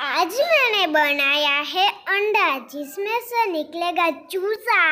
आज मैंने बनाया है अंडा जिसमें से निकलेगा चूसा।